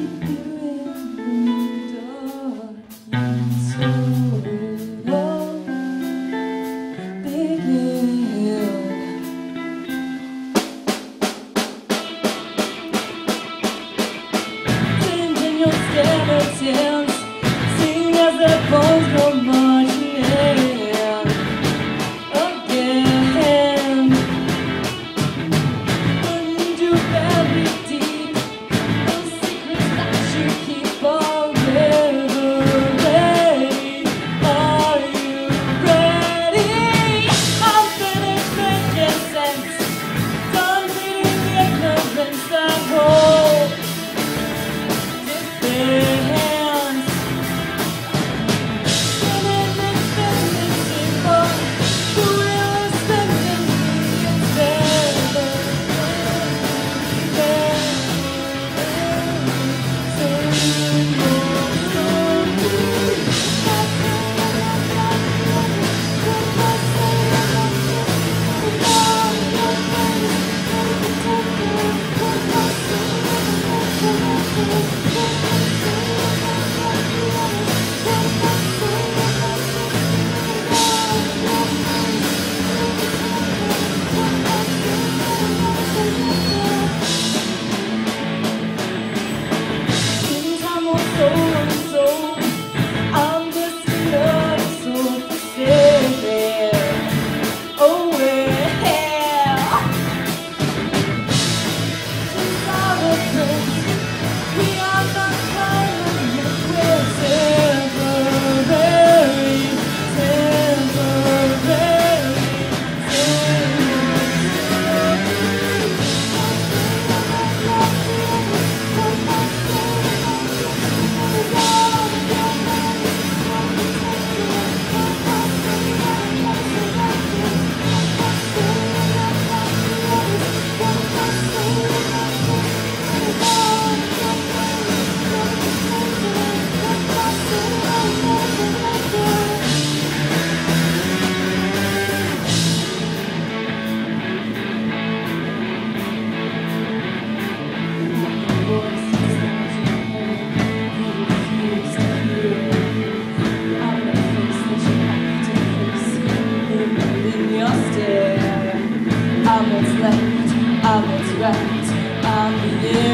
you do? Thank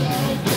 everybody.